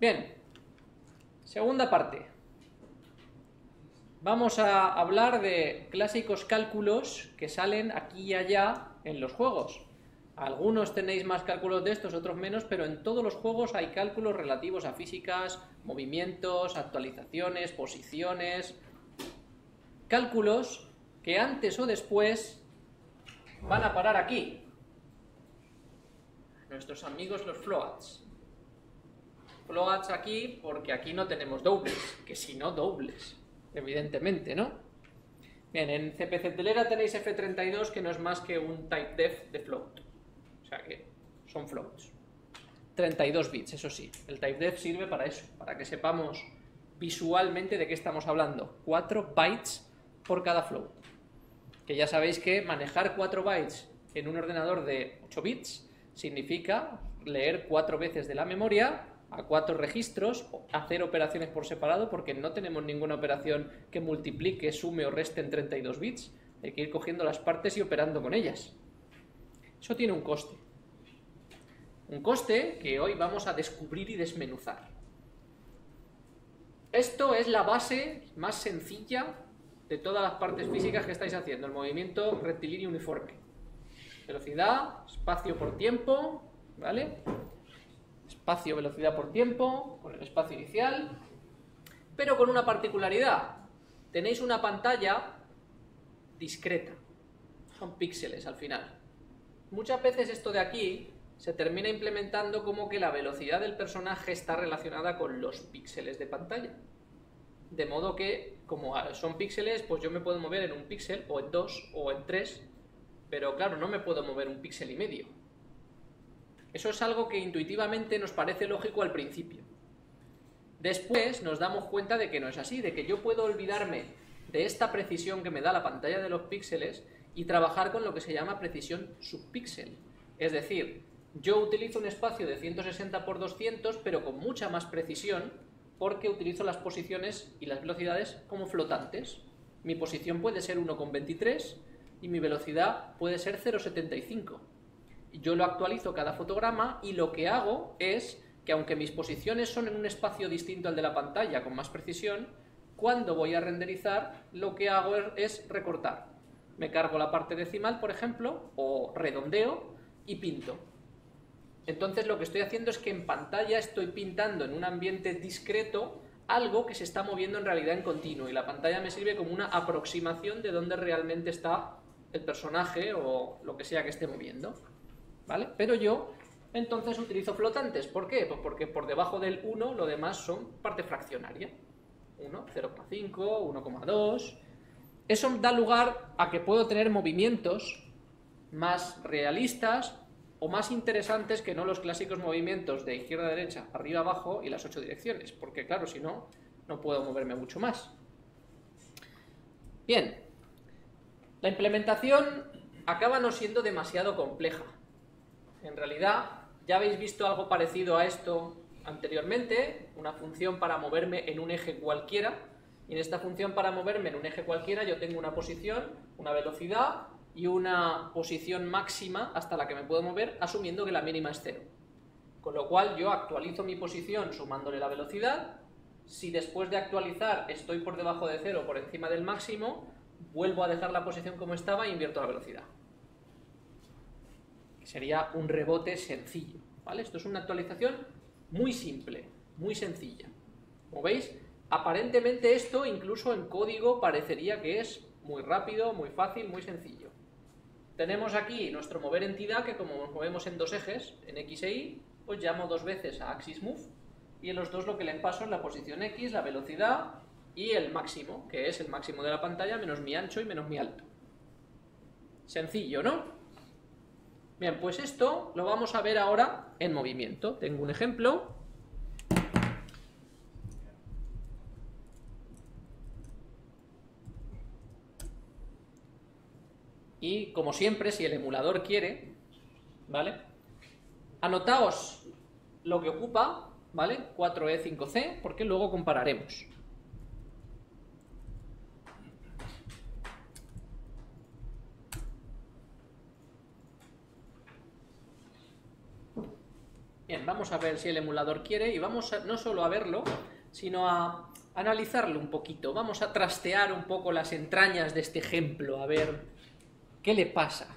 Bien, segunda parte. Vamos a hablar de clásicos cálculos que salen aquí y allá en los juegos. Algunos tenéis más cálculos de estos, otros menos, pero en todos los juegos hay cálculos relativos a físicas, movimientos, actualizaciones, posiciones. Cálculos que antes o después van a parar aquí. Nuestros amigos los floats. Floats aquí porque aquí no tenemos dobles, que si no dobles, evidentemente, ¿no? Bien, en CPC Telera tenéis F32 que no es más que un type def de float. O sea que son floats. 32 bits, eso sí. El type def sirve para eso, para que sepamos visualmente de qué estamos hablando. 4 bytes por cada float. Que ya sabéis que manejar 4 bytes en un ordenador de 8 bits significa leer 4 veces de la memoria a cuatro registros, hacer operaciones por separado, porque no tenemos ninguna operación que multiplique, sume o reste en 32 bits. Hay que ir cogiendo las partes y operando con ellas. Eso tiene un coste. Un coste que hoy vamos a descubrir y desmenuzar. Esto es la base más sencilla de todas las partes físicas que estáis haciendo, el movimiento rectilíneo uniforme. Velocidad, espacio por tiempo, ¿vale? Espacio, velocidad por tiempo, con el espacio inicial, pero con una particularidad. Tenéis una pantalla discreta, son píxeles al final. Muchas veces esto de aquí se termina implementando como que la velocidad del personaje está relacionada con los píxeles de pantalla. De modo que, como son píxeles, pues yo me puedo mover en un píxel, o en dos, o en tres, pero claro, no me puedo mover un píxel y medio eso es algo que intuitivamente nos parece lógico al principio. Después nos damos cuenta de que no es así, de que yo puedo olvidarme de esta precisión que me da la pantalla de los píxeles y trabajar con lo que se llama precisión subpíxel. Es decir, yo utilizo un espacio de 160 por 200, pero con mucha más precisión, porque utilizo las posiciones y las velocidades como flotantes. Mi posición puede ser 1,23 y mi velocidad puede ser 0,75 yo lo actualizo cada fotograma y lo que hago es que aunque mis posiciones son en un espacio distinto al de la pantalla con más precisión, cuando voy a renderizar lo que hago es recortar. Me cargo la parte decimal, por ejemplo, o redondeo y pinto. Entonces lo que estoy haciendo es que en pantalla estoy pintando en un ambiente discreto algo que se está moviendo en realidad en continuo y la pantalla me sirve como una aproximación de dónde realmente está el personaje o lo que sea que esté moviendo. ¿Vale? Pero yo entonces utilizo flotantes. ¿Por qué? Pues porque por debajo del 1 lo demás son parte fraccionaria. 1, 0,5, 1,2... Eso da lugar a que puedo tener movimientos más realistas o más interesantes que no los clásicos movimientos de izquierda a derecha, arriba abajo y las ocho direcciones, porque claro, si no, no puedo moverme mucho más. Bien, la implementación acaba no siendo demasiado compleja. En realidad, ya habéis visto algo parecido a esto anteriormente, una función para moverme en un eje cualquiera, y en esta función para moverme en un eje cualquiera yo tengo una posición, una velocidad y una posición máxima hasta la que me puedo mover, asumiendo que la mínima es cero. Con lo cual yo actualizo mi posición sumándole la velocidad, si después de actualizar estoy por debajo de cero por encima del máximo, vuelvo a dejar la posición como estaba e invierto la velocidad. Sería un rebote sencillo, ¿vale? Esto es una actualización muy simple, muy sencilla. Como veis, aparentemente esto incluso en código parecería que es muy rápido, muy fácil, muy sencillo. Tenemos aquí nuestro mover entidad que como nos movemos en dos ejes, en X e Y, pues llamo dos veces a axis move y en los dos lo que les paso es la posición X, la velocidad y el máximo, que es el máximo de la pantalla menos mi ancho y menos mi alto. Sencillo, ¿no? Bien, pues esto lo vamos a ver ahora en movimiento. Tengo un ejemplo. Y como siempre, si el emulador quiere, ¿vale? Anotaos lo que ocupa, ¿vale? 4E5C, porque luego compararemos. A ver si el emulador quiere y vamos no solo a verlo, sino a analizarlo un poquito. Vamos a trastear un poco las entrañas de este ejemplo, a ver qué le pasa.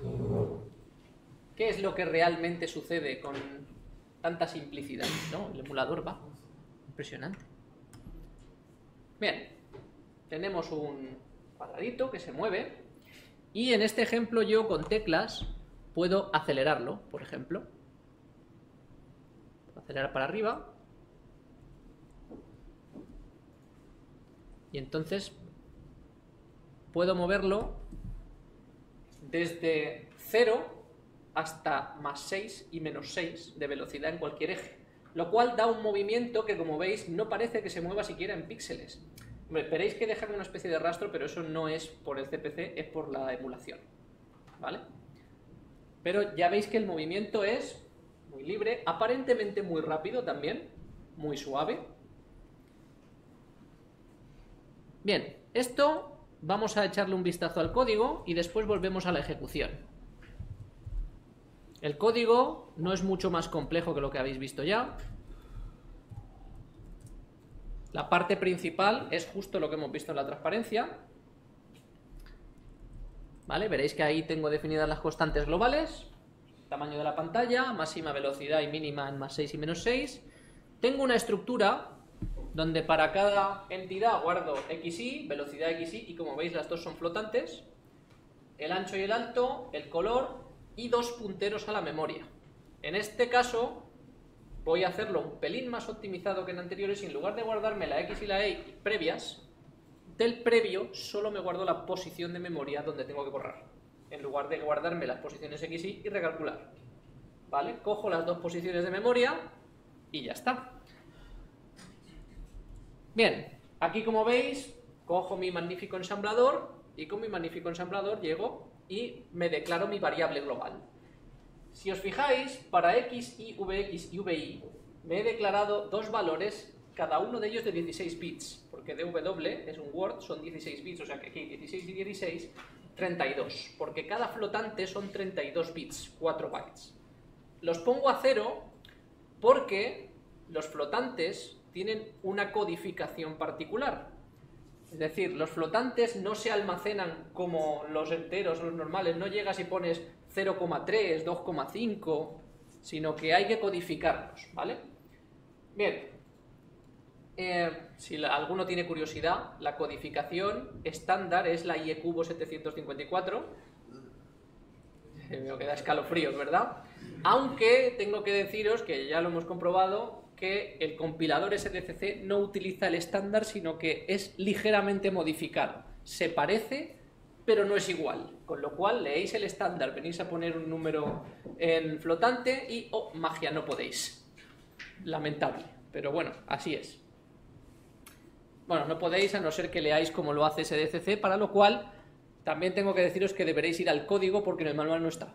¿Qué es lo que realmente sucede con tanta simplicidad? ¿no? El emulador va. Impresionante. Bien, tenemos un cuadradito que se mueve y en este ejemplo yo con teclas puedo acelerarlo, por ejemplo. Para arriba. Y entonces puedo moverlo desde 0 hasta más 6 y menos 6 de velocidad en cualquier eje. Lo cual da un movimiento que, como veis, no parece que se mueva siquiera en píxeles. veréis que dejan una especie de rastro, pero eso no es por el CPC, es por la emulación. ¿Vale? Pero ya veis que el movimiento es muy libre, aparentemente muy rápido también, muy suave. Bien, esto vamos a echarle un vistazo al código y después volvemos a la ejecución. El código no es mucho más complejo que lo que habéis visto ya. La parte principal es justo lo que hemos visto en la transparencia. ¿Vale? Veréis que ahí tengo definidas las constantes globales. Tamaño de la pantalla, máxima velocidad y mínima en más 6 y menos 6. Tengo una estructura donde para cada entidad guardo xy, velocidad xy, y como veis las dos son flotantes, el ancho y el alto, el color y dos punteros a la memoria. En este caso voy a hacerlo un pelín más optimizado que en anteriores y en lugar de guardarme la x y la y previas, del previo solo me guardo la posición de memoria donde tengo que borrar, en lugar de guardarme las posiciones x y y recalcular. ¿Vale? Cojo las dos posiciones de memoria y ya está. Bien, aquí como veis, cojo mi magnífico ensamblador y con mi magnífico ensamblador llego y me declaro mi variable global. Si os fijáis, para x, y, vx y vi me he declarado dos valores, cada uno de ellos de 16 bits, porque dw es un word, son 16 bits, o sea que aquí 16 y 16, 32, porque cada flotante son 32 bits, 4 bytes. Los pongo a cero porque los flotantes tienen una codificación particular. Es decir, los flotantes no se almacenan como los enteros los normales, no llegas y pones 0,3, 2,5, sino que hay que codificarlos, ¿vale? Bien, eh, si alguno tiene curiosidad, la codificación estándar es la IE Cubo 754, me queda escalofríos, ¿verdad? Aunque tengo que deciros que ya lo hemos comprobado, que el compilador SDCC no utiliza el estándar, sino que es ligeramente modificado. Se parece, pero no es igual. Con lo cual, leéis el estándar, venís a poner un número en flotante y, oh, magia, no podéis. Lamentable, pero bueno, así es. Bueno, no podéis a no ser que leáis como lo hace SDCC, para lo cual también tengo que deciros que deberéis ir al código porque en el manual no está.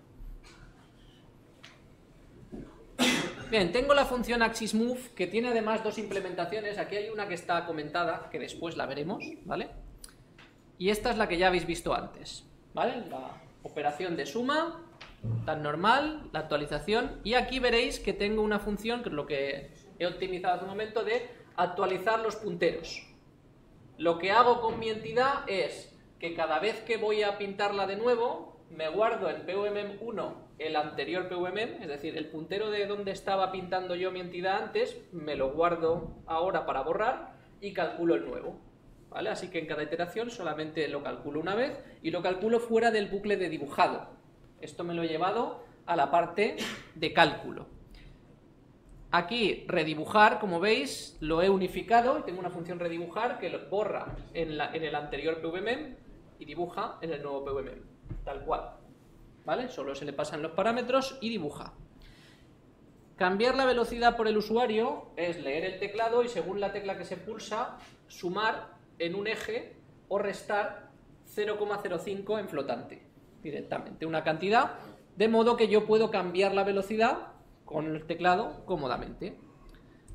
Bien, tengo la función AxisMove que tiene además dos implementaciones. Aquí hay una que está comentada, que después la veremos, ¿vale? Y esta es la que ya habéis visto antes, ¿vale? La operación de suma, tan normal, la actualización. Y aquí veréis que tengo una función, que es lo que he optimizado hace un momento, de actualizar los punteros. Lo que hago con mi entidad es que cada vez que voy a pintarla de nuevo, me guardo en PUMM1 el anterior PVM, es decir, el puntero de donde estaba pintando yo mi entidad antes, me lo guardo ahora para borrar y calculo el nuevo. ¿Vale? Así que en cada iteración solamente lo calculo una vez y lo calculo fuera del bucle de dibujado. Esto me lo he llevado a la parte de cálculo. Aquí, redibujar, como veis, lo he unificado y tengo una función redibujar que lo borra en, el anterior PVM y dibuja en el nuevo PVM, tal cual. ¿vale? Solo se le pasan los parámetros y dibuja. Cambiar la velocidad por el usuario es leer el teclado y según la tecla que se pulsa, sumar en un eje o restar 0,05 en flotante directamente, una cantidad, de modo que yo puedo cambiar la velocidad con el teclado cómodamente.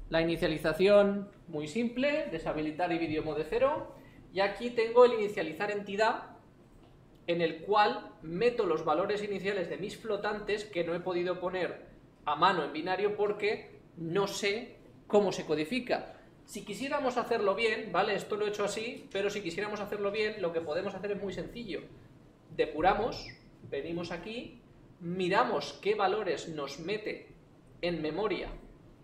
La inicialización, muy simple, deshabilitar y mode 0, y aquí tengo el inicializar entidad, en el cual meto los valores iniciales de mis flotantes que no he podido poner a mano en binario porque no sé cómo se codifica. Si quisiéramos hacerlo bien, ¿vale? Esto lo he hecho así, pero si quisiéramos hacerlo bien, lo que podemos hacer es muy sencillo. Depuramos, venimos aquí, miramos qué valores nos mete en memoria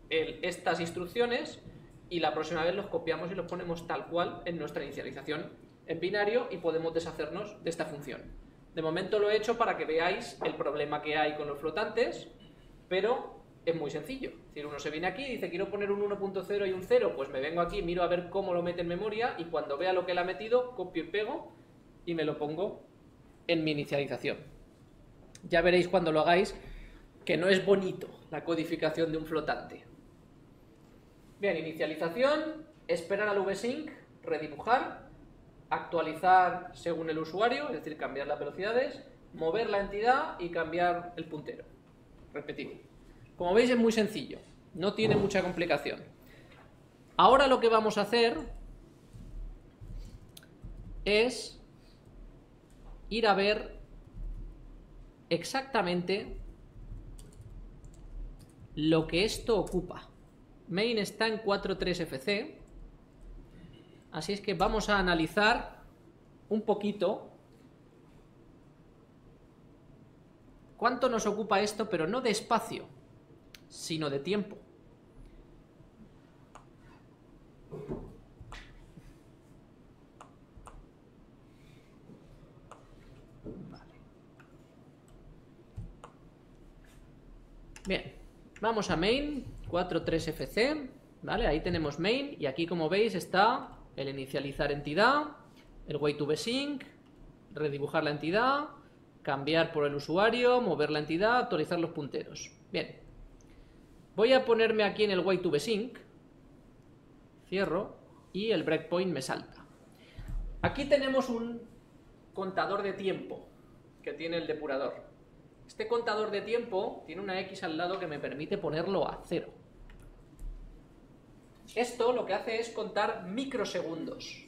estas instrucciones y la próxima vez los copiamos y los ponemos tal cual en nuestra inicialización en binario y podemos deshacernos de esta función. De momento lo he hecho para que veáis el problema que hay con los flotantes, pero es muy sencillo. Es decir, uno se viene aquí y dice, quiero poner un 1.0 y un 0, pues me vengo aquí, miro a ver cómo lo mete en memoria y cuando vea lo que él ha metido, copio y pego y me lo pongo en mi inicialización. Ya veréis cuando lo hagáis que no es bonito la codificación de un flotante. Bien, inicialización, esperar al vsync, redibujar, actualizar según el usuario, es decir, cambiar las velocidades, mover la entidad y cambiar el puntero. Repetir. Como veis es muy sencillo, no tiene mucha complicación. Ahora lo que vamos a hacer es ir a ver exactamente lo que esto ocupa. Main está en 4.3fc, así es que vamos a analizar un poquito cuánto nos ocupa esto, pero no de espacio, sino de tiempo. Bien, vamos a main 43fc, ¿vale? Ahí tenemos main y aquí como veis está el inicializar entidad, el way to vsync, redibujar la entidad, cambiar por el usuario, mover la entidad, actualizar los punteros. Bien, Voy a ponerme aquí en el way to sync, cierro y el breakpoint me salta. Aquí tenemos un contador de tiempo que tiene el depurador. Este contador de tiempo tiene una X al lado que me permite ponerlo a cero. Esto lo que hace es contar microsegundos.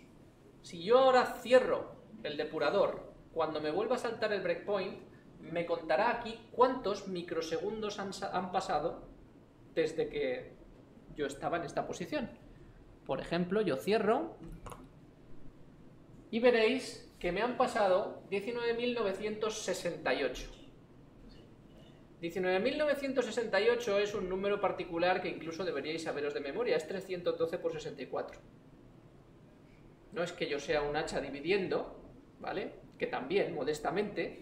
Si yo ahora cierro el depurador, cuando me vuelva a saltar el breakpoint, me contará aquí cuántos microsegundos han, pasado desde que yo estaba en esta posición. Por ejemplo, yo cierro y veréis que me han pasado 19.968. 19.968 es un número particular que incluso deberíais saberos de memoria, es 312 por 64. No es que yo sea un hacha dividiendo, ¿vale? Que también, modestamente,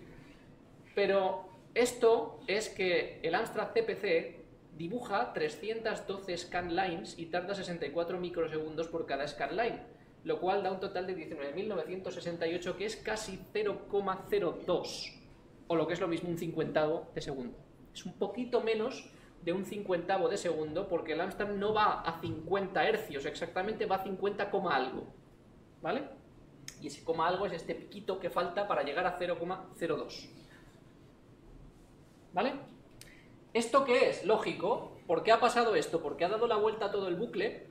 pero esto es que el Amstrad CPC dibuja 312 scan lines y tarda 64 microsegundos por cada scan line, lo cual da un total de 19.968 que es casi 0,02 o lo que es lo mismo un cincuentavo de segundo. Es un poquito menos de un cincuentavo de segundo porque el Amstrad no va a 50 hercios, exactamente va a 50, algo, ¿vale? Y ese coma algo es este piquito que falta para llegar a 0,02. ¿Vale? ¿Esto qué es? Lógico. ¿Por qué ha pasado esto? Porque ha dado la vuelta a todo el bucle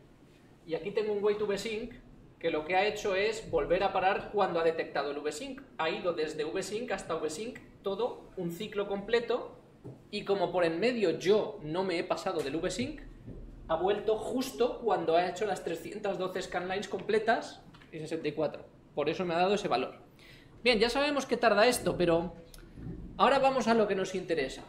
y aquí tengo un way to vsync que lo que ha hecho es volver a parar cuando ha detectado el vsync. Ha ido desde vsync hasta vsync todo un ciclo completo y como por en medio yo no me he pasado del vsync, ha vuelto justo cuando ha hecho las 312 scanlines completas y 64. Por eso me ha dado ese valor. Bien, ya sabemos que tarda esto, pero ahora vamos a lo que nos interesa.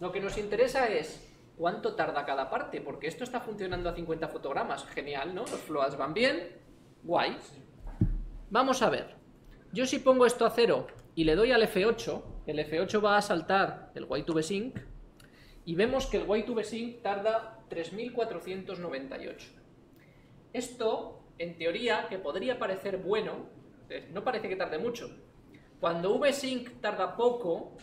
Lo que nos interesa es cuánto tarda cada parte, porque esto está funcionando a 50 fotogramas. Genial, ¿no? Los floats van bien, guay. Vamos a ver. Yo si pongo esto a cero y le doy al F8, el F8 va a saltar el Y2Sync y vemos que el Y2Sync tarda 3498. Esto, en teoría, que podría parecer bueno, eh, no parece que tarde mucho. Cuando VSync tarda poco,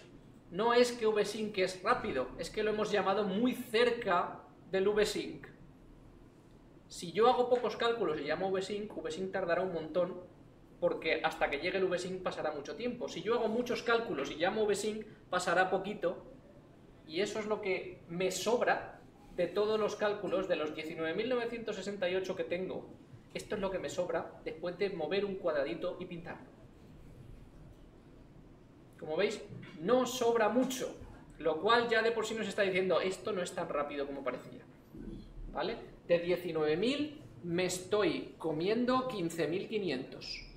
no es que VSync es rápido, es que lo hemos llamado muy cerca del VSync. Si yo hago pocos cálculos y llamo VSync, VSync tardará un montón porque hasta que llegue el VSync pasará mucho tiempo. Si yo hago muchos cálculos y llamo VSync, pasará poquito y eso es lo que me sobra de todos los cálculos de los 19.968 que tengo. Esto es lo que me sobra después de mover un cuadradito y pintarlo. Como veis, no sobra mucho, lo cual ya de por sí nos está diciendo esto no es tan rápido como parecía. ¿vale? De 19.000 me estoy comiendo 15.500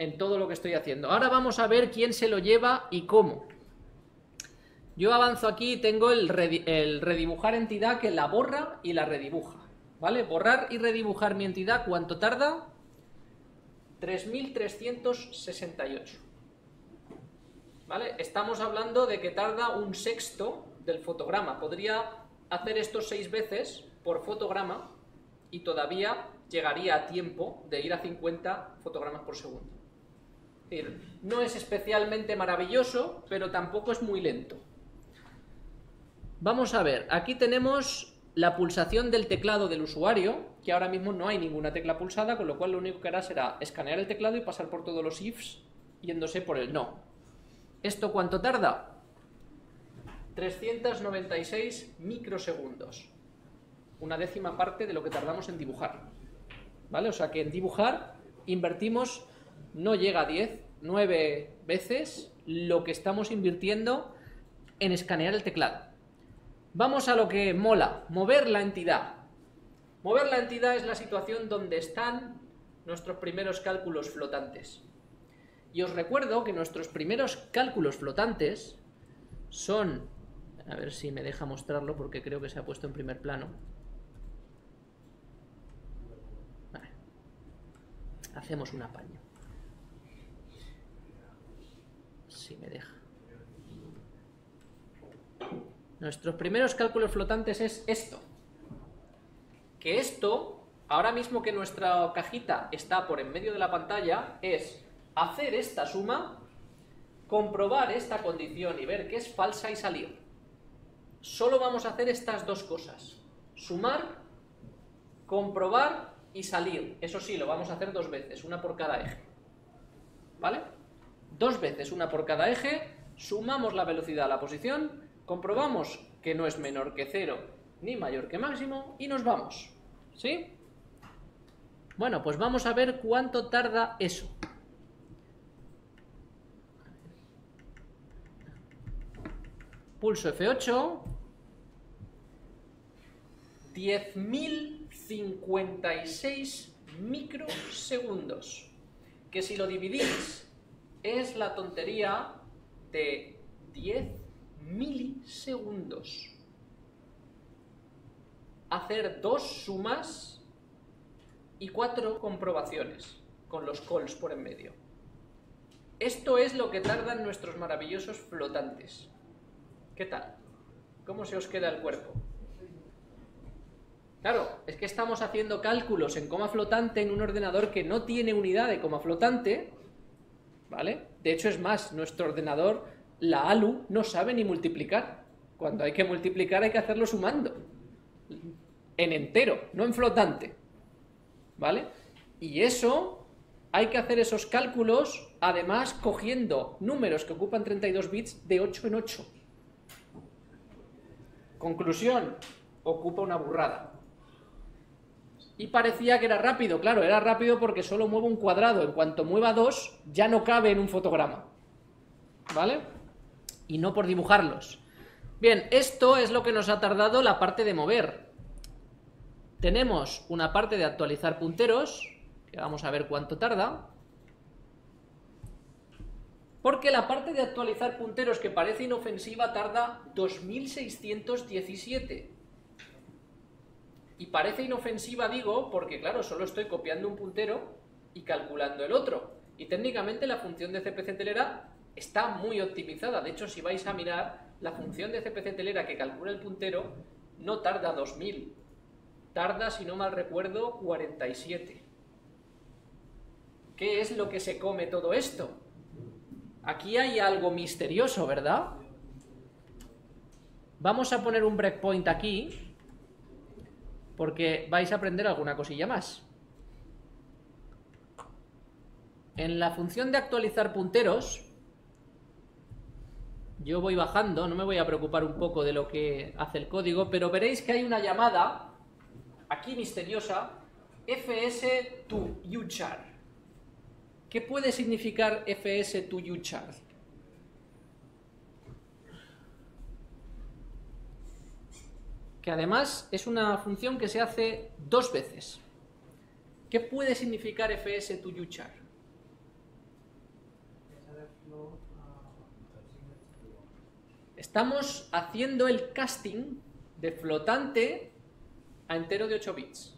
en todo lo que estoy haciendo. Ahora vamos a ver quién se lo lleva y cómo. Yo avanzo aquí y tengo el, redibujar entidad que la borra y la redibuja. ¿Vale? Borrar y redibujar mi entidad, ¿cuánto tarda? 3368. ¿Vale? Estamos hablando de que tarda un sexto del fotograma. Podría hacer esto seis veces por fotograma y todavía llegaría a tiempo de ir a 50 fotogramas por segundo. No es especialmente maravilloso, pero tampoco es muy lento. Vamos a ver, aquí tenemos la pulsación del teclado del usuario, que ahora mismo no hay ninguna tecla pulsada, con lo cual lo único que hará será escanear el teclado y pasar por todos los ifs, yéndose por el no. ¿Esto cuánto tarda? 396 microsegundos. Una décima parte de lo que tardamos en dibujar. ¿Vale? O sea que en dibujar invertimos, no llega a 10, 9 veces lo que estamos invirtiendo en escanear el teclado. Vamos a lo que mola, mover la entidad. Mover la entidad es la situación donde están nuestros primeros cálculos flotantes. Y os recuerdo que nuestros primeros cálculos flotantes son... A ver si me deja mostrarlo porque creo que se ha puesto en primer plano. Hacemos un apaño. Me deja. Nuestros primeros cálculos flotantes es esto. Que esto, ahora mismo que nuestra cajita está por en medio de la pantalla, es hacer esta suma, comprobar esta condición y ver que es falsa y salir. Solo vamos a hacer estas dos cosas. Sumar, comprobar y salir. Eso sí, lo vamos a hacer dos veces, una por cada eje. ¿Vale? Dos veces, una por cada eje, sumamos la velocidad a la posición comprobamos que no es menor que cero ni mayor que máximo y nos vamos. ¿Sí? Bueno, pues vamos a ver cuánto tarda eso. Pulso F8. 10.056 microsegundos. Que si lo dividís es la tontería de 10 milisegundos. Hacer dos sumas y cuatro comprobaciones con los calls por en medio. Esto es lo que tardan nuestros maravillosos flotantes. ¿Qué tal? ¿Cómo se os queda el cuerpo? Claro, es que estamos haciendo cálculos en coma flotante en un ordenador que no tiene unidad de coma flotante, ¿vale? De hecho, es más, nuestro ordenador la ALU no sabe ni multiplicar. Cuando hay que multiplicar hay que hacerlo sumando. En entero, no en flotante. ¿Vale? Y eso, hay que hacer esos cálculos, además cogiendo números que ocupan 32 bits de 8 en 8. Conclusión, ocupa una burrada. Y parecía que era rápido, claro, era rápido porque solo mueve un cuadrado. En cuanto mueva dos, ya no cabe en un fotograma. ¿Vale? y no por dibujarlos. Bien, esto es lo que nos ha tardado la parte de mover. Tenemos una parte de actualizar punteros, que vamos a ver cuánto tarda. Porque la parte de actualizar punteros que parece inofensiva tarda 2617. Y parece inofensiva, digo, porque claro, solo estoy copiando un puntero y calculando el otro. Y técnicamente la función de CPC telera está muy optimizada. De hecho, si vais a mirar, la función de CPC telera que calcula el puntero no tarda 2000. Tarda, si no mal recuerdo, 47. ¿Qué es lo que se come todo esto? Aquí hay algo misterioso, ¿verdad? Vamos a poner un breakpoint aquí, porque vais a aprender alguna cosilla más. En la función de actualizar punteros, yo voy bajando, no me voy a preocupar un poco de lo que hace el código, pero veréis que hay una llamada, aquí misteriosa, fs to uchar. ¿Qué puede significar fs to uchar? Que además es una función que se hace dos veces. ¿Qué puede significar fs to char? Estamos haciendo el casting de flotante a entero de 8 bits.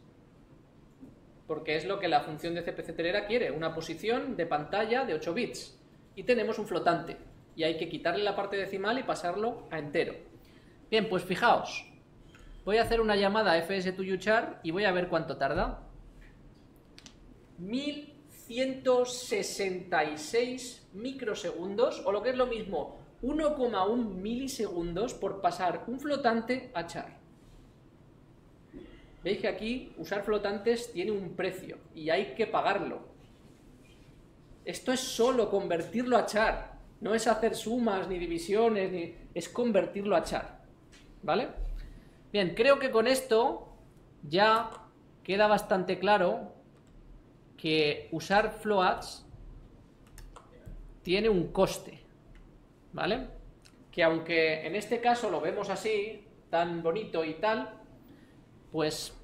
Porque es lo que la función de CPC telera quiere, una posición de pantalla de 8 bits. Y tenemos un flotante. Y hay que quitarle la parte decimal y pasarlo a entero. Bien, pues fijaos. Voy a hacer una llamada a fs to char y voy a ver cuánto tarda. 1166 microsegundos, o lo que es lo mismo, 1,1 milisegundos por pasar un flotante a char. Veis que aquí usar flotantes tiene un precio y hay que pagarlo. Esto es solo convertirlo a char, no es hacer sumas ni divisiones, ni... es convertirlo a char. ¿Vale? Bien, creo que con esto ya queda bastante claro que usar floats tiene un coste. ¿vale? Que aunque en este caso lo vemos así, tan bonito y tal, pues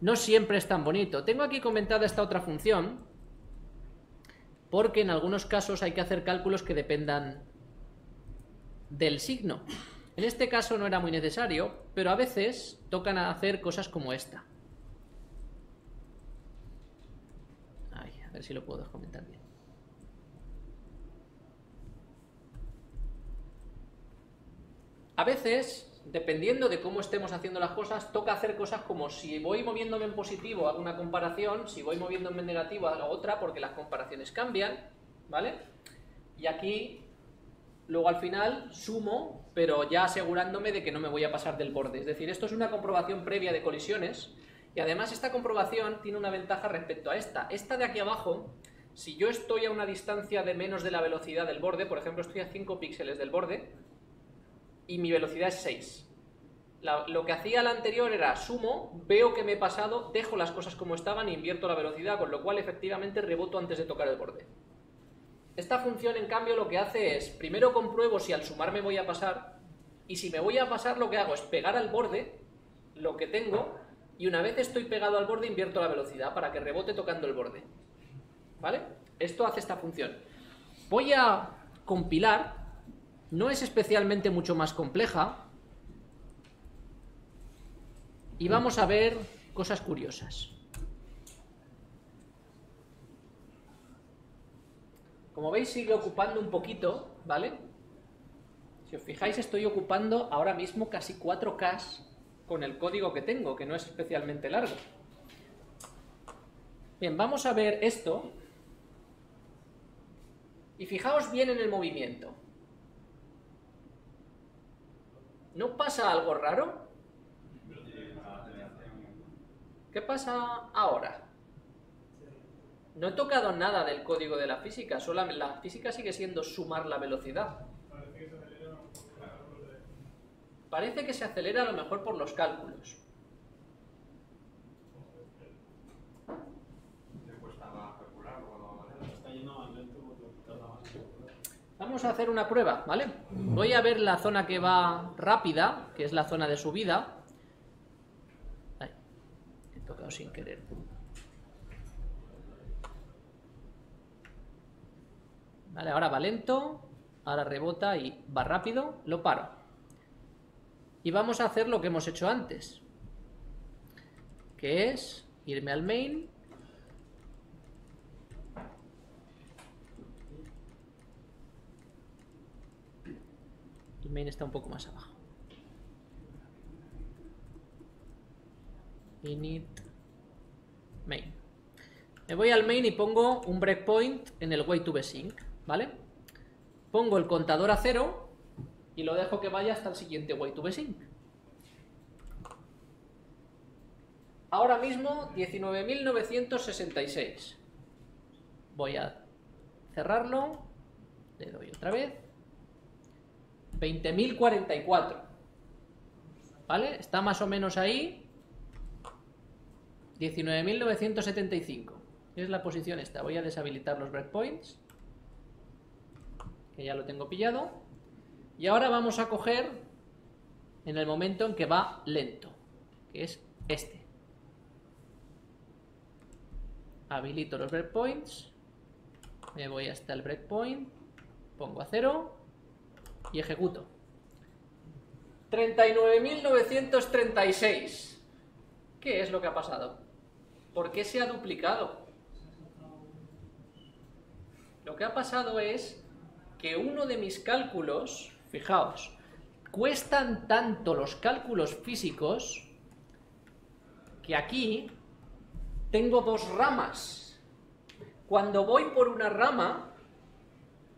no siempre es tan bonito. Tengo aquí comentada esta otra función, porque en algunos casos hay que hacer cálculos que dependan del signo. En este caso no era muy necesario, pero a veces tocan hacer cosas como esta. a ver si lo puedo comentar bien. A veces, dependiendo de cómo estemos haciendo las cosas, toca hacer cosas como si voy moviéndome en positivo hago una comparación, si voy moviéndome en negativo hago otra, porque las comparaciones cambian, ¿vale? Y aquí, luego al final, sumo, pero ya asegurándome de que no me voy a pasar del borde. Es decir, esto es una comprobación previa de colisiones, y además esta comprobación tiene una ventaja respecto a esta. Esta de aquí abajo, si yo estoy a una distancia de menos de la velocidad del borde, por ejemplo estoy a 5 píxeles del borde, y mi velocidad es 6. lo que hacía la anterior era sumo, veo que me he pasado, dejo las cosas como estaban e invierto la velocidad, con lo cual efectivamente reboto antes de tocar el borde. Esta función, en cambio, lo que hace es, primero compruebo si al sumar me voy a pasar, y si me voy a pasar lo que hago es pegar al borde lo que tengo, y una vez estoy pegado al borde invierto la velocidad para que rebote tocando el borde. ¿Vale? Esto hace esta función. Voy a compilar no es especialmente mucho más compleja. Y vamos a ver cosas curiosas. Como veis sigue ocupando un poquito, ¿vale? Si os fijáis estoy ocupando ahora mismo casi 4K con el código que tengo, que no es especialmente largo. Bien, vamos a ver esto. Y fijaos bien en el movimiento. ¿No pasa algo raro? ¿Qué pasa ahora? No he tocado nada del código de la física, solo la física sigue siendo sumar la velocidad. Parece que se acelera a lo mejor por los cálculos. Vamos a hacer una prueba, ¿vale? Voy a ver la zona que va rápida, que es la zona de subida. He tocado sin querer. Ahora va lento, ahora rebota y va rápido, lo paro. Y vamos a hacer lo que hemos hecho antes, que es irme al main El main está un poco más abajo. Init main. Me voy al main y pongo un breakpoint en el way to sync, ¿vale? Pongo el contador a cero y lo dejo que vaya hasta el siguiente way to sync. Ahora mismo 19.966. Voy a cerrarlo. Le doy otra vez. 20.044. ¿Vale? Está más o menos ahí. 19.975. Es la posición esta. Voy a deshabilitar los breakpoints. Que ya lo tengo pillado. Y ahora vamos a coger en el momento en que va lento, que es este. Habilito los breakpoints, me voy hasta el breakpoint, pongo a cero y ejecuto. 39.936. ¿Qué es lo que ha pasado? ¿Por qué se ha duplicado? Lo que ha pasado es que uno de mis cálculos, fijaos, cuestan tanto los cálculos físicos que aquí tengo dos ramas. Cuando voy por una rama,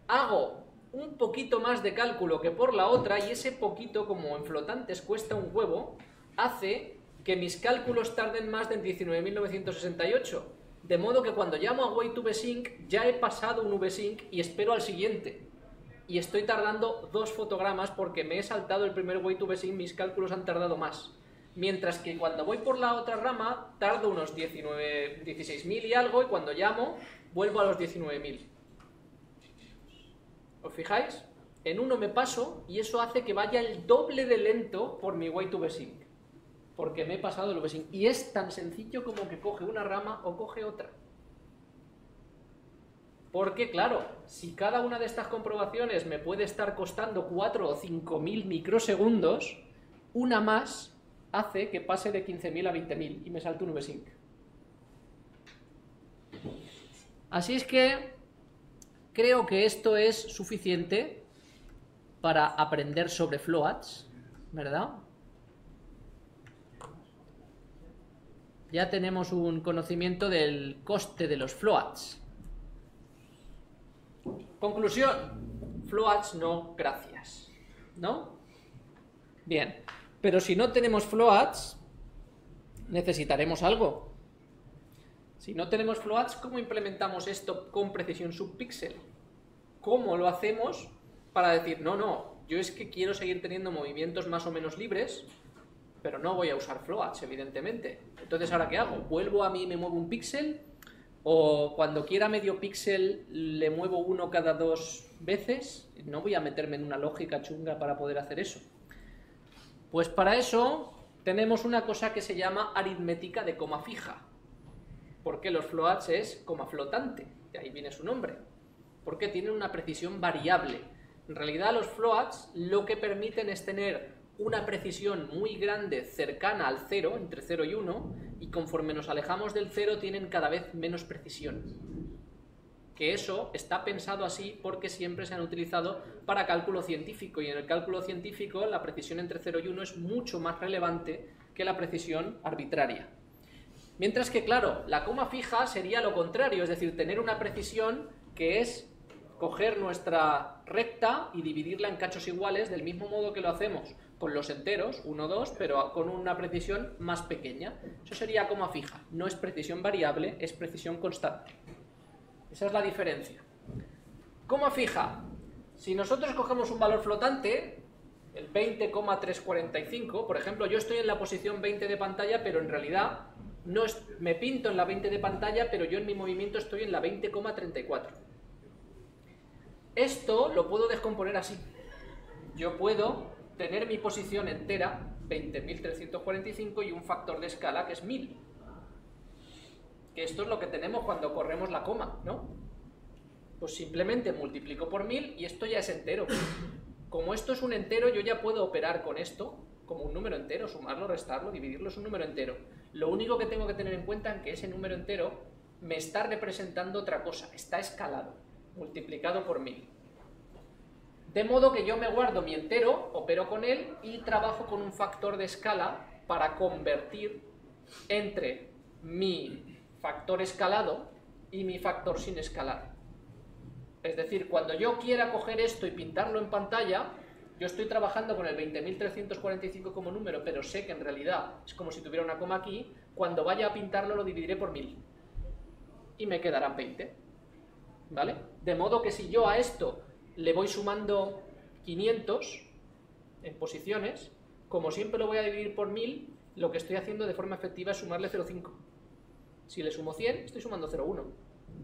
hago un poquito más de cálculo que por la otra y ese poquito, como en flotantes cuesta un huevo, hace que mis cálculos tarden más de 19.968. De modo que cuando llamo a way to ya he pasado un vsync y espero al siguiente. Y estoy tardando dos fotogramas porque me he saltado el primer way to mis cálculos han tardado más. Mientras que cuando voy por la otra rama, tardo unos 19, 16.000 y algo, y cuando llamo, vuelvo a los 19.000. ¿Os fijáis? En uno me paso y eso hace que vaya el doble de lento por mi way to porque me he pasado el ovesync. Y es tan sencillo como que coge una rama o coge otra. Porque, claro, si cada una de estas comprobaciones me puede estar costando 4 o 5 mil microsegundos, una más hace que pase de 15.000 a 20.000 y me salte un VSync. Así es que creo que esto es suficiente para aprender sobre floats, ¿verdad? ya tenemos un conocimiento del coste de los floats. Conclusión, floats no, gracias. ¿No? Bien, pero si no tenemos floats, necesitaremos algo. Si no tenemos floats, ¿cómo implementamos esto con precisión subpíxel? ¿Cómo lo hacemos para decir, no, no, yo es que quiero seguir teniendo movimientos más o menos libres, pero no voy a usar floats, evidentemente. Entonces, ¿ahora qué hago? ¿Vuelvo a mí y me muevo un píxel? ¿O cuando quiera medio píxel le muevo uno cada dos veces? No voy a meterme en una lógica chunga para poder hacer eso. Pues para eso tenemos una cosa que se llama aritmética de coma fija. Porque los floats es coma flotante, de ahí viene su nombre. Porque tienen una precisión variable. En realidad los floats lo que permiten es tener una precisión muy grande cercana al 0, entre 0 y 1, y conforme nos alejamos del 0 tienen cada vez menos precisión. Que eso está pensado así porque siempre se han utilizado para cálculo científico, y en el cálculo científico la precisión entre 0 y 1 es mucho más relevante que la precisión arbitraria. Mientras que, claro, la coma fija sería lo contrario, es decir, tener una precisión que es coger nuestra recta y dividirla en cachos iguales del mismo modo que lo hacemos con los enteros, 1, 2, pero con una precisión más pequeña. Eso sería coma fija. No es precisión variable, es precisión constante. Esa es la diferencia. Coma fija. Si nosotros cogemos un valor flotante, el 20,345, por ejemplo, yo estoy en la posición 20 de pantalla, pero en realidad no es, me pinto en la 20 de pantalla, pero yo en mi movimiento estoy en la 20,34. Esto lo puedo descomponer así. Yo puedo tener mi posición entera, 20.345, y un factor de escala que es 1000. Que esto es lo que tenemos cuando corremos la coma, ¿no? Pues simplemente multiplico por 1000 y esto ya es entero. Como esto es un entero, yo ya puedo operar con esto como un número entero, sumarlo, restarlo, dividirlo es un número entero. Lo único que tengo que tener en cuenta es que ese número entero me está representando otra cosa, está escalado, multiplicado por 1000. De modo que yo me guardo mi entero, opero con él y trabajo con un factor de escala para convertir entre mi factor escalado y mi factor sin escalar. Es decir, cuando yo quiera coger esto y pintarlo en pantalla, yo estoy trabajando con el 20.345 como número, pero sé que en realidad es como si tuviera una coma aquí, cuando vaya a pintarlo lo dividiré por 1000 y me quedarán 20. ¿Vale? De modo que si yo a esto le voy sumando 500 en posiciones, como siempre lo voy a dividir por 1000, lo que estoy haciendo de forma efectiva es sumarle 0,5. Si le sumo 100, estoy sumando 0,1.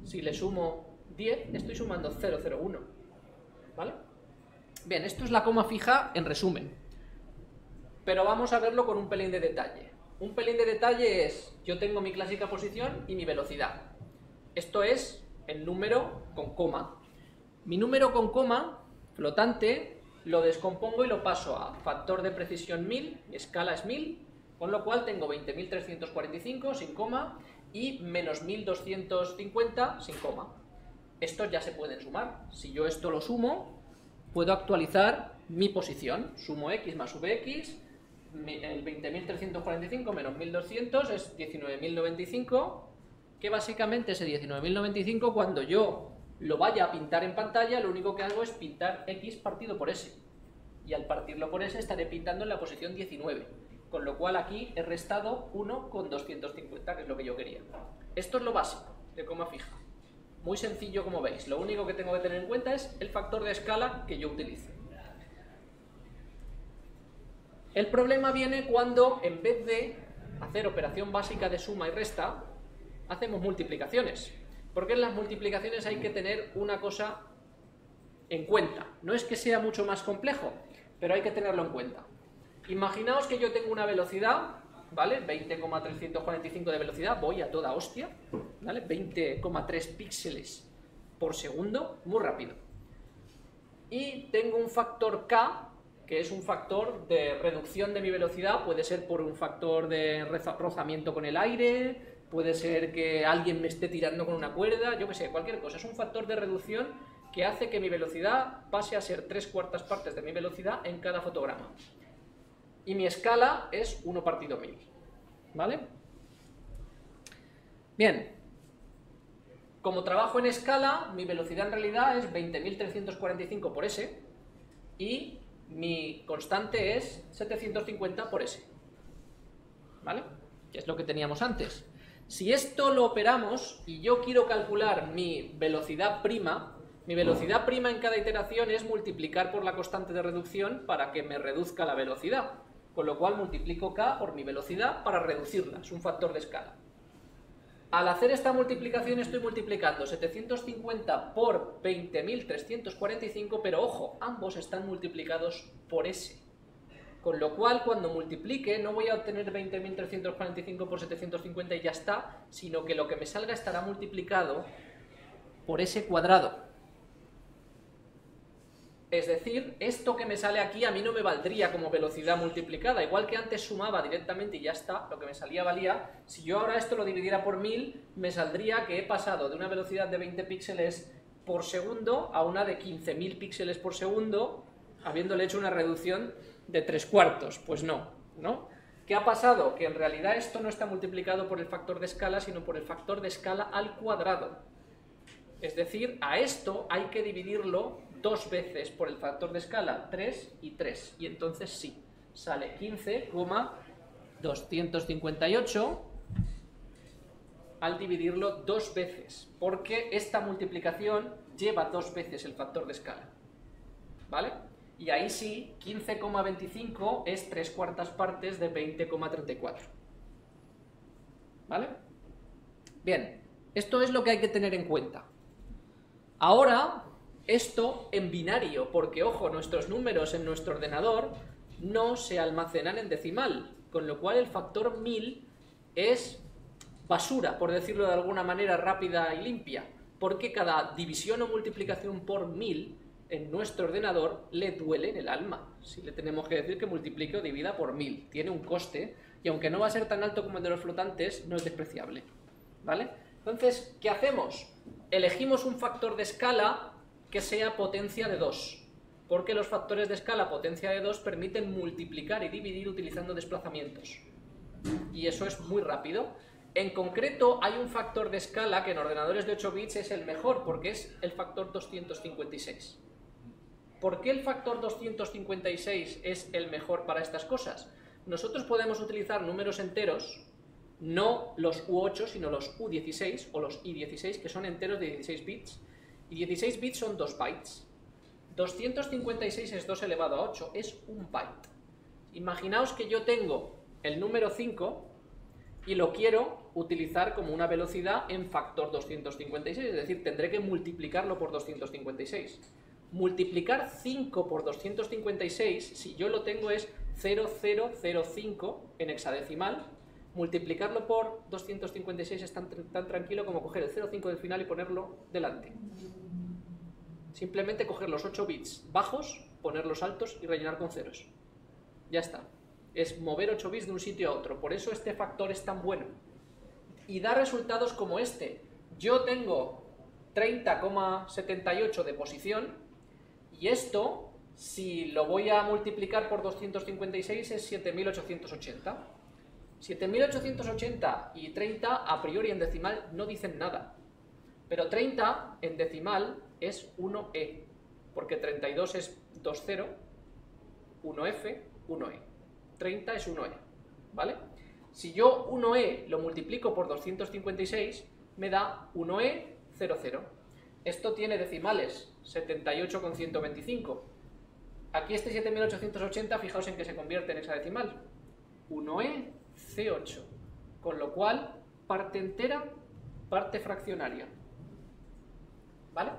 Si le sumo 10, estoy sumando 0,01. ¿Vale? Bien, esto es la coma fija en resumen. pero vamos a verlo con un pelín de detalle. Un pelín de detalle es, yo tengo mi clásica posición y mi velocidad. Esto es el número con coma. Mi número con coma, flotante, lo descompongo y lo paso a factor de precisión 1000, mi escala es 1000, con lo cual tengo 20.345 sin coma y menos 1250 sin coma. Estos ya se pueden sumar. Si yo esto lo sumo, puedo actualizar mi posición. Sumo x más vx, el 20.345 menos 1200 es 19.095, que básicamente ese 19.095 cuando yo lo vaya a pintar en pantalla, lo único que hago es pintar x partido por s. Y al partirlo por s estaré pintando en la posición 19. Con lo cual aquí he restado 1 con 250, que es lo que yo quería. Esto es lo básico de coma fija. Muy sencillo como veis. Lo único que tengo que tener en cuenta es el factor de escala que yo utilice. El problema viene cuando en vez de hacer operación básica de suma y resta, hacemos multiplicaciones. Porque en las multiplicaciones hay que tener una cosa en cuenta. No es que sea mucho más complejo, pero hay que tenerlo en cuenta. Imaginaos que yo tengo una velocidad ¿vale? 20,345 de velocidad, voy a toda hostia, ¿vale? 20,3 píxeles por segundo, muy rápido. Y tengo un factor K, que es un factor de reducción de mi velocidad, puede ser por un factor de rozamiento con el aire, puede ser que alguien me esté tirando con una cuerda, yo qué sé, cualquier cosa. Es un factor de reducción que hace que mi velocidad pase a ser tres cuartas partes de mi velocidad en cada fotograma y mi escala es 1 partido 1000. ¿Vale? Bien. Como trabajo en escala, mi velocidad en realidad es 20.345 por s y mi constante es 750 por s. ¿Vale? Que es lo que teníamos antes. Si esto lo operamos y yo quiero calcular mi velocidad prima, mi velocidad prima en cada iteración es multiplicar por la constante de reducción para que me reduzca la velocidad con lo cual multiplico k por mi velocidad para reducirla, es un factor de escala. Al hacer esta multiplicación estoy multiplicando 750 por 20.345, pero ojo, ambos están multiplicados por s. Con lo cual, cuando multiplique, no voy a obtener 20.345 por 750 y ya está, sino que lo que me salga estará multiplicado por s cuadrado. Es decir, esto que me sale aquí a mí no me valdría como velocidad multiplicada. Igual que antes sumaba directamente y ya está, lo que me salía valía. Si yo ahora esto lo dividiera por 1000, me saldría que he pasado de una velocidad de 20 píxeles por segundo a una de 15.000 píxeles por segundo, habiéndole hecho una reducción de 3 cuartos. Pues no, ¿no? ¿Qué ha pasado? Que en realidad esto no está multiplicado por el factor de escala, sino por el factor de escala al cuadrado. Es decir, a esto hay que dividirlo dos veces por el factor de escala, 3 y 3. Y entonces sí, sale 15,258 al dividirlo dos veces, porque esta multiplicación lleva dos veces el factor de escala. ¿Vale? Y ahí sí, 15,25 es 3 cuartas partes de 20,34. ¿Vale? Bien, esto es lo que hay que tener en cuenta. Ahora esto en binario, porque ojo, nuestros números en nuestro ordenador no se almacenan en decimal, con lo cual el factor 1000 es basura, por decirlo de alguna manera rápida y limpia, porque cada división o multiplicación por 1000 en nuestro ordenador le duele en el alma. Si le tenemos que decir que multiplique o divida por 1000, tiene un coste, y aunque no va a ser tan alto como el de los flotantes, no es despreciable. ¿Vale? Entonces, ¿qué hacemos? Elegimos un factor de escala que sea potencia de 2, porque los factores de escala potencia de 2 permiten multiplicar y dividir utilizando desplazamientos. Y eso es muy rápido. En concreto, hay un factor de escala que en ordenadores de 8 bits es el mejor, porque es el factor 256. ¿Por qué el factor 256 es el mejor para estas cosas? Nosotros podemos utilizar números enteros, no los U8, sino los U16 o los I16, que son enteros de 16 bits, y 16 bits son 2 bytes. 256 es 2 elevado a 8, es un byte. Imaginaos que yo tengo el número 5 y lo quiero utilizar como una velocidad en factor 256, es decir, tendré que multiplicarlo por 256. Multiplicar 5 por 256, si yo lo tengo, es 0005 en hexadecimal, multiplicarlo por 256 es tan, tan tranquilo como coger el 0,5 del final y ponerlo delante. Simplemente coger los 8 bits bajos, ponerlos altos y rellenar con ceros. Ya está. Es mover 8 bits de un sitio a otro. Por eso este factor es tan bueno. Y da resultados como este. Yo tengo 30,78 de posición y esto, si lo voy a multiplicar por 256, es 7880. 7880 y 30 a priori en decimal no dicen nada. Pero 30 en decimal es 1E, porque 32 es 20, 1F, 1E. 30 es 1E, ¿vale? Si yo 1E lo multiplico por 256, me da 1E 00. Esto tiene decimales 78,125. Aquí este 7880, fijaos en que se convierte en hexadecimal. 1E C8. Con lo cual, parte entera, parte fraccionaria. ¿Vale?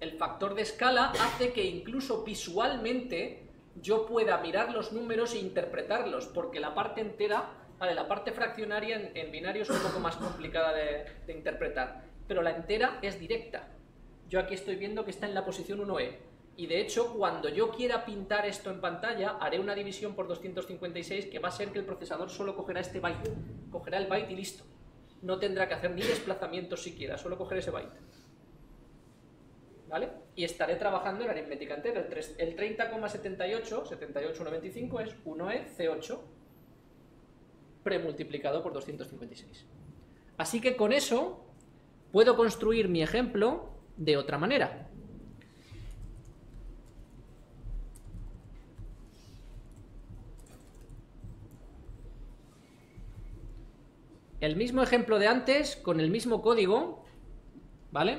El factor de escala hace que incluso visualmente yo pueda mirar los números e interpretarlos, porque la parte entera, vale, la parte fraccionaria en, binario es un poco más complicada de, de interpretar, pero la entera es directa. Yo aquí estoy viendo que está en la posición 1e, y de hecho, cuando yo quiera pintar esto en pantalla, haré una división por 256 que va a ser que el procesador solo cogerá este byte. Cogerá el byte y listo. No tendrá que hacer ni desplazamientos siquiera, solo coger ese byte. ¿Vale? Y estaré trabajando en aritmética entera. El 30,78, 78,95 es 1e C8 premultiplicado por 256. Así que con eso puedo construir mi ejemplo de otra manera. el mismo ejemplo de antes, con el mismo código, ¿vale?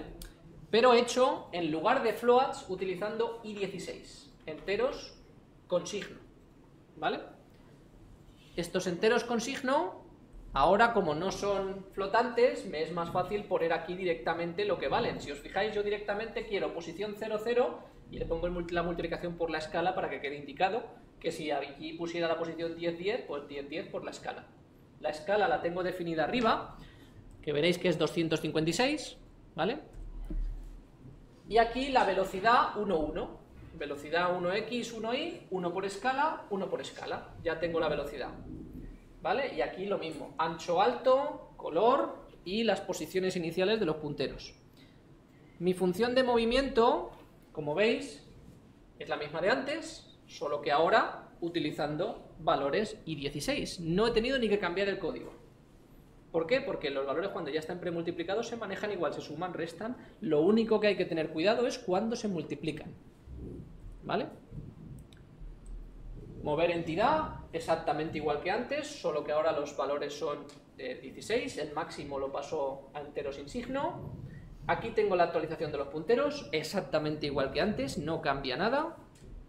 Pero hecho en lugar de floats utilizando i16, enteros con signo, ¿vale? Estos enteros con signo, ahora como no son flotantes, me es más fácil poner aquí directamente lo que valen. Si os fijáis, yo directamente quiero posición 0, 0 y le pongo la multiplicación por la escala para que quede indicado que si aquí pusiera la posición 10, 10, pues 10, 10 por la escala. La escala la tengo definida arriba, que veréis que es 256, ¿vale? Y aquí la velocidad 1, 1. Velocidad 1x, 1y, 1 por escala, 1 por escala. Ya tengo la velocidad. ¿Vale? Y aquí lo mismo. Ancho alto, color y las posiciones iniciales de los punteros. Mi función de movimiento, como veis, es la misma de antes, solo que ahora utilizando valores i16. No he tenido ni que cambiar el código. ¿Por qué? Porque los valores cuando ya están premultiplicados se manejan igual, se suman, restan. Lo único que hay que tener cuidado es cuando se multiplican. ¿Vale? Mover entidad, exactamente igual que antes, solo que ahora los valores son de 16, el máximo lo paso a entero sin signo. Aquí tengo la actualización de los punteros, exactamente igual que antes, no cambia nada.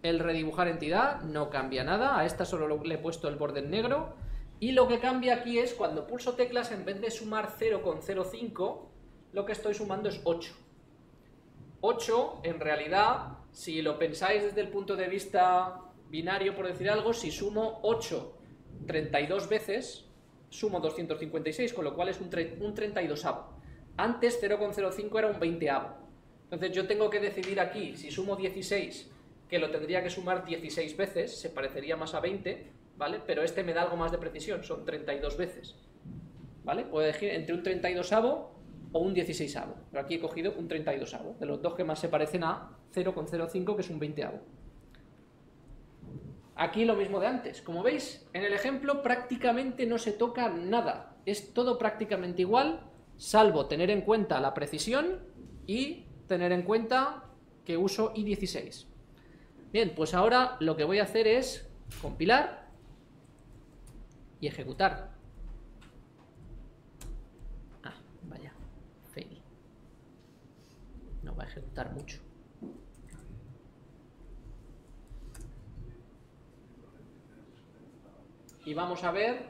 El redibujar entidad no cambia nada, a esta solo le he puesto el borde negro. Y lo que cambia aquí es cuando pulso teclas, en vez de sumar 0,05, lo que estoy sumando es 8. 8, en realidad, si lo pensáis desde el punto de vista binario, por decir algo, si sumo 8 32 veces, sumo 256, con lo cual es un, un 32 avo. Antes 0,05 era un 20 avo. Entonces yo tengo que decidir aquí, si sumo 16 que lo tendría que sumar 16 veces, se parecería más a 20, ¿vale? Pero este me da algo más de precisión, son 32 veces, ¿vale? Puedo elegir entre un 32 avo o un 16 avo, pero aquí he cogido un 32 avo, de los dos que más se parecen a 0,05 que es un 20 avo. Aquí lo mismo de antes, como veis, en el ejemplo prácticamente no se toca nada, es todo prácticamente igual, salvo tener en cuenta la precisión y tener en cuenta que uso i16. Bien, pues ahora lo que voy a hacer es compilar y ejecutar. Ah, vaya, fail. No va a ejecutar mucho. Y vamos a ver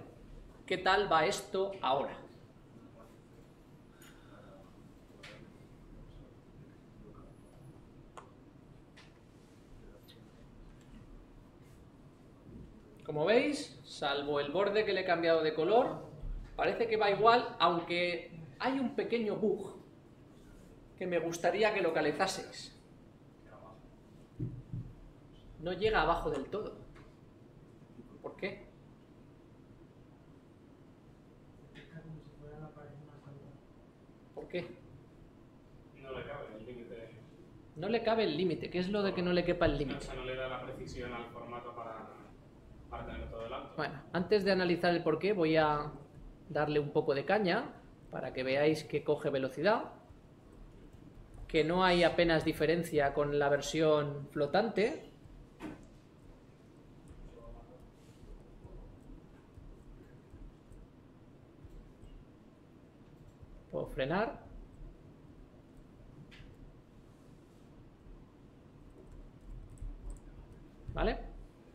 qué tal va esto ahora. Como veis, salvo el borde que le he cambiado de color, parece que va igual, aunque hay un pequeño bug que me gustaría que localizaseis. No llega abajo del todo. ¿Por qué? ¿Por qué? No le cabe el límite. No le cabe el límite. ¿Qué es lo de que no le quepa el O límite? sea, no le da la precisión al formato para, para tener todo el alto. Bueno, antes de analizar el porqué voy a darle un poco de caña para que veáis que coge velocidad, que no hay apenas diferencia con la versión flotante. Frenar. ¿Vale?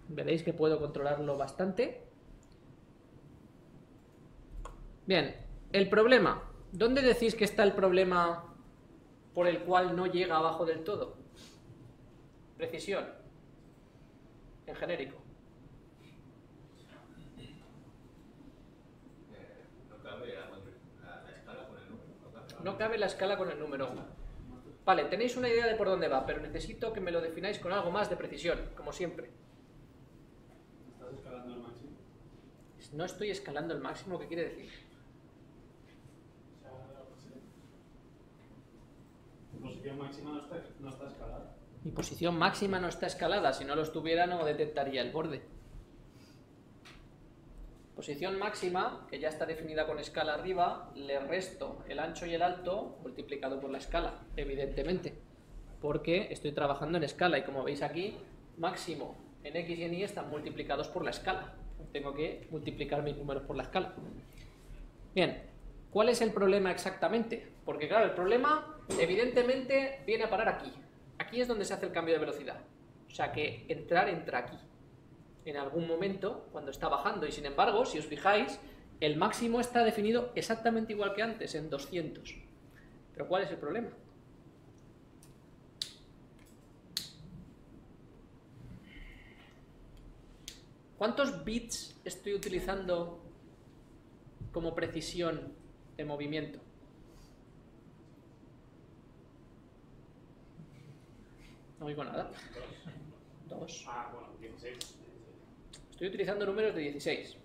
Veréis que puedo controlarlo bastante. Bien, el problema. ¿Dónde decís que está el problema por el cual no llega abajo del todo? Precisión. En genérico. No cabe la, la- la escala con el número. No cabe. La escala con el número 1. Vale, tenéis una idea de por dónde va, pero necesito que me lo defináis con algo más de precisión, como siempre. ¿Estás escalando al máximo? No estoy escalando el máximo, ¿qué quiere decir? Tu posición máxima no está, no está escalada. Mi posición máxima no está escalada, si no lo estuviera no detectaría el borde. Posición máxima, que ya está definida con escala arriba, le resto el ancho y el alto multiplicado por la escala, evidentemente. Porque estoy trabajando en escala y como veis aquí, máximo en x y en y están multiplicados por la escala. Tengo que multiplicar mis números por la escala. Bien, ¿cuál es el problema exactamente? Porque claro, el problema evidentemente viene a parar aquí. Aquí es donde se hace el cambio de velocidad. O sea que entrar entra aquí. En algún momento, cuando está bajando. Y sin embargo, si os fijáis, el máximo está definido exactamente igual que antes, en 200. Pero ¿cuál es el problema? ¿Cuántos bits estoy utilizando como precisión de movimiento? No oigo nada. Dos. Ah, bueno, 16. Estoy utilizando números de 16.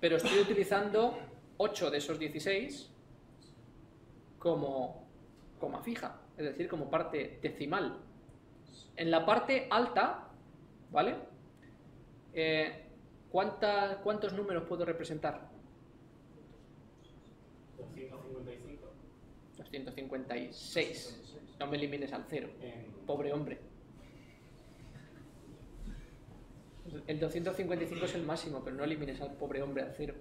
Pero estoy utilizando 8 de esos 16 como coma fija, es decir, como parte decimal. En la parte alta, ¿vale? Eh, ¿cuánta- ¿Cuántos números puedo representar? 255 256. No me elimines al cero. Pobre hombre. El 255 es el máximo, pero no elimines al pobre hombre al cero.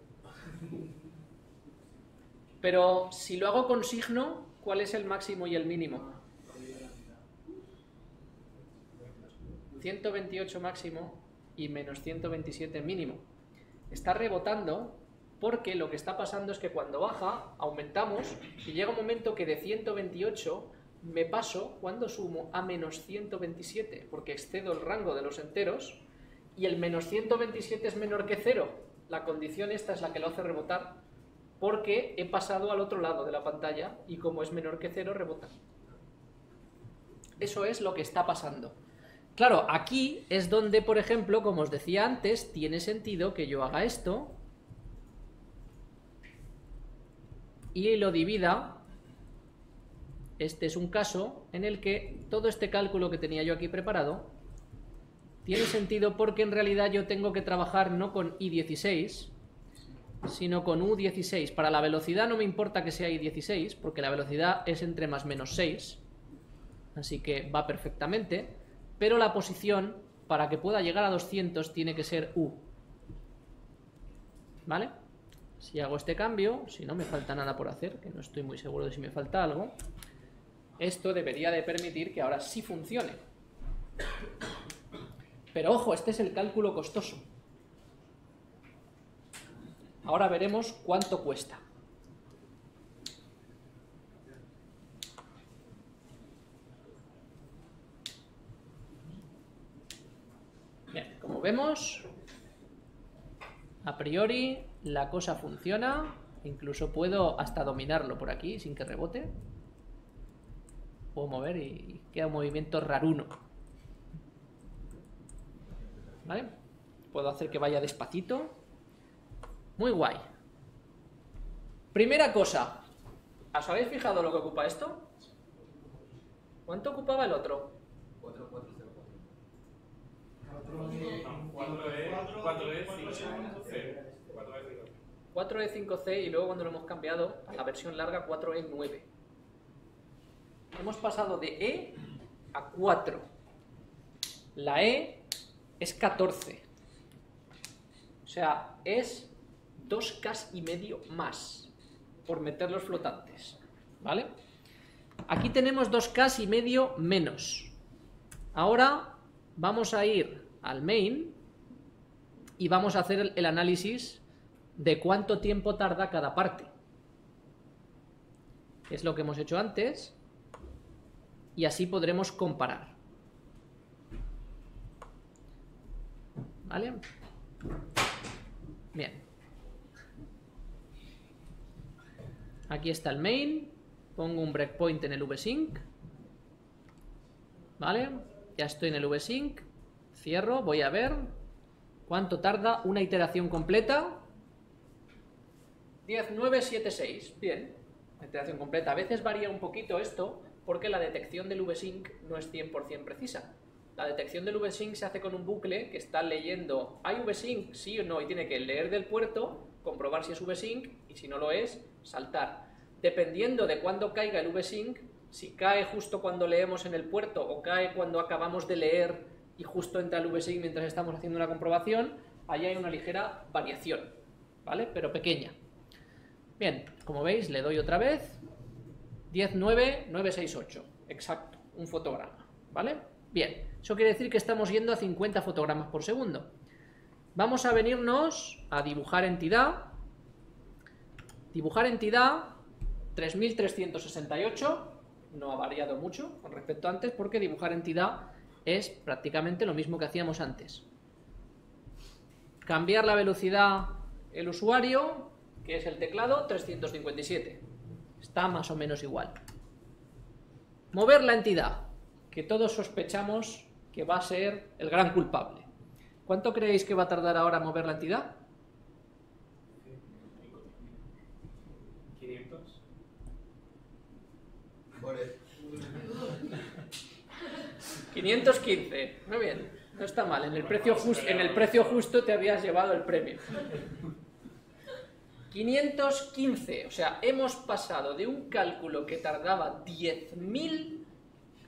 Pero si lo hago con signo, ¿cuál es el máximo y el mínimo? 128 máximo y menos 127 mínimo. Está rebotando porque lo que está pasando es que cuando baja, aumentamos y llega un momento que de 128 me paso cuando sumo a menos 127, porque excedo el rango de los enteros y el menos 127 es menor que 0. La condición esta es la que lo hace rebotar porque he pasado al otro lado de la pantalla y como es menor que 0 rebota. Eso es lo que está pasando. Claro, aquí es donde, por ejemplo, como os decía antes, tiene sentido que yo haga esto y lo divida. Este es un caso en el que todo este cálculo que tenía yo aquí preparado tiene sentido porque en realidad yo tengo que trabajar no con i16, sino con u16. Para la velocidad no me importa que sea i16, porque la velocidad es entre más menos 6, así que va perfectamente, pero la posición, para que pueda llegar a 200, tiene que ser u. ¿Vale? Si hago este cambio, si no me falta nada por hacer, que no estoy muy seguro de si me falta algo, esto debería de permitir que ahora sí funcione. Pero ojo, este es el cálculo costoso. Ahora veremos cuánto cuesta. Bien, como vemos, A priori la cosa funciona. Incluso puedo hasta dominarlo por aquí sin que rebote. Puedo mover y queda un movimiento raruno. ¿Vale? Puedo hacer que vaya despacito. Muy guay. Primera cosa. ¿Os habéis fijado lo que ocupa esto? ¿Cuánto ocupaba el otro? 4, 4, 0, 4E5C y luego cuando lo hemos cambiado a la versión larga 4E9. Hemos pasado de E a 4. La E es 14. O sea, es 2K y medio más por meter los flotantes. ¿Vale? Aquí tenemos 2K y medio menos. Ahora vamos a ir al main y vamos a hacer el, análisis de cuánto tiempo tarda cada parte. Es lo que hemos hecho antes. Y así podremos comparar. ¿Vale? Bien. Aquí está el main. Pongo un breakpoint en el vsync. ¿Vale? Ya estoy en el vsync. Cierro, voy a ver cuánto tarda una iteración completa. 10976, bien, iteración completa. A veces varía un poquito esto porque la detección del vsync no es 100% precisa. La detección del vsync se hace con un bucle que está leyendo, ¿hay vsync? Sí o no, y tiene que leer del puerto, comprobar si es vsync, y si no lo es, saltar. Dependiendo de cuándo caiga el vsync, si cae justo cuando leemos en el puerto o cae cuando acabamos de leer y justo entra el vsync mientras estamos haciendo una comprobación, ahí hay una ligera variación, ¿vale? Pero pequeña. Bien, como veis, le doy otra vez. 10968. Exacto, un fotograma. ¿Vale? Bien, eso quiere decir que estamos yendo a 50 fotogramas por segundo. Vamos a venirnos a dibujar entidad. Dibujar entidad 3368. No ha variado mucho con respecto a antes porque dibujar entidad es prácticamente lo mismo que hacíamos antes. Cambiar la velocidad el usuario, que es el teclado, 357. Está más o menos igual. Mover la entidad, que todos sospechamos que va a ser el gran culpable. ¿Cuánto creéis que va a tardar ahora mover la entidad? 500. More. 515. Muy bien. No está mal. En el precio, en el precio justo te habías llevado el premio. 515. O sea, hemos pasado de un cálculo que tardaba 10.000.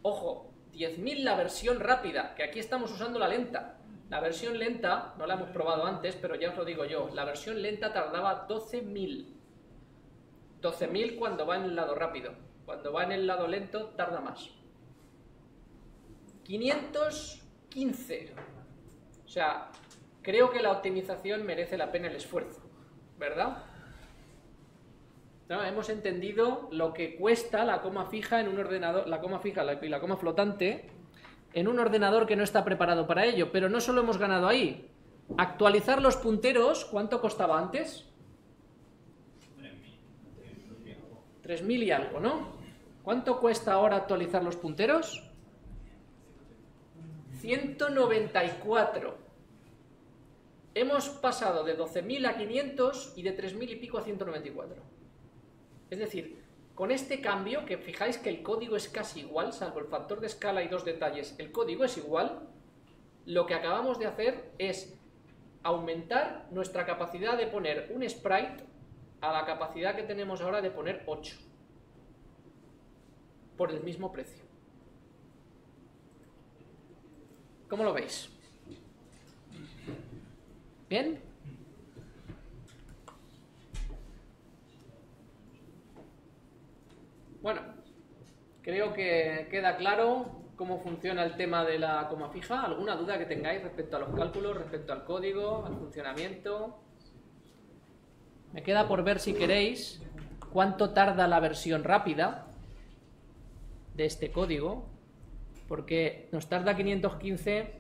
Ojo, 10.000 la versión rápida, que aquí estamos usando la lenta. La versión lenta, no la hemos probado antes, pero ya os lo digo yo, la versión lenta tardaba 12.000. 12.000 cuando va en el lado rápido. Cuando va en el lado lento tarda más. 515. O sea, creo que la optimización merece la pena el esfuerzo, ¿verdad? Hemos entendido lo que cuesta la coma fija en un ordenador, la coma fija y la coma flotante en un ordenador que no está preparado para ello, pero no solo hemos ganado ahí. Actualizar los punteros, ¿cuánto costaba antes? 3.000 y algo, ¿no? ¿Cuánto cuesta ahora actualizar los punteros? 194. Hemos pasado de 12.000 a 500 y de 3.000 y pico a 194. Es decir, con este cambio, que fijáis que el código es casi igual, salvo el factor de escala y dos detalles, el código es igual, lo que acabamos de hacer es aumentar nuestra capacidad de poner un sprite a la capacidad que tenemos ahora de poner 8 por el mismo precio. ¿Cómo lo veis? ¿Bien? Bueno, creo que queda claro cómo funciona el tema de la coma fija. ¿Alguna duda que tengáis respecto a los cálculos, respecto al código, al funcionamiento? Me queda por ver si queréis cuánto tarda la versión rápida de este código, porque nos tarda 515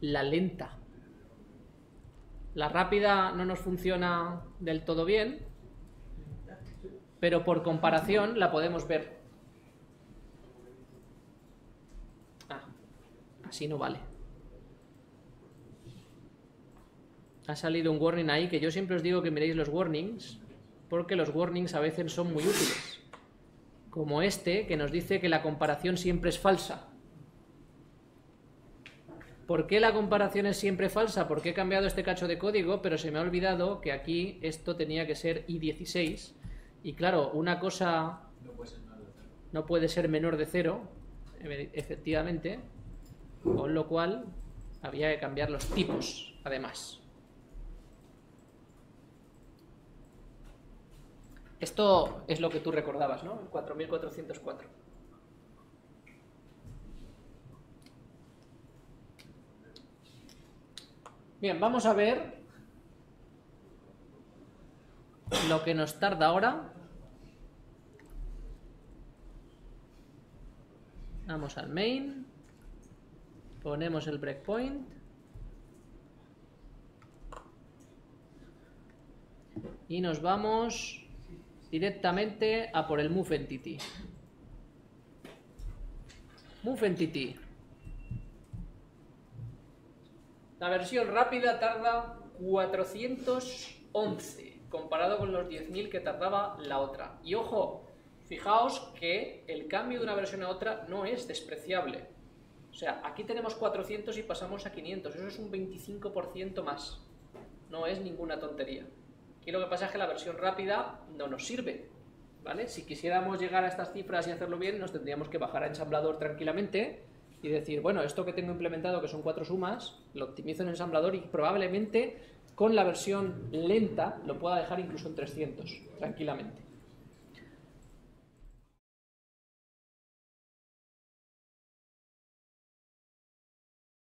la lenta. La rápida no nos funciona del todo bien, pero por comparación la podemos ver. Ah, así no vale. Ha salido un warning ahí que yo siempre os digo que miréis los warnings, porque los warnings a veces son muy útiles. Como este, que nos dice que la comparación siempre es falsa. ¿Por qué la comparación es siempre falsa? Porque he cambiado este cacho de código, pero se me ha olvidado que aquí esto tenía que ser i16. Y claro, una cosa no puede ser menor de cero, efectivamente, con lo cual había que cambiar los tipos, además. Esto es lo que tú recordabas, ¿no? 4404. Bien, vamos a ver lo que nos tarda ahora. Vamos al main. Ponemos el breakpoint. Y nos vamos directamente a por el move entity. Move entity. La versión rápida tarda 411 comparado con los 10.000 que tardaba la otra. Y ojo, fijaos que el cambio de una versión a otra no es despreciable. O sea, aquí tenemos 400 y pasamos a 500. Eso es un 25% más. No es ninguna tontería. Y lo que pasa es que la versión rápida no nos sirve. ¿Vale? Si quisiéramos llegar a estas cifras y hacerlo bien, nos tendríamos que bajar a ensamblador tranquilamente y decir, bueno, esto que tengo implementado, que son cuatro sumas, lo optimizo en ensamblador y probablemente con la versión lenta lo pueda dejar incluso en 300, tranquilamente.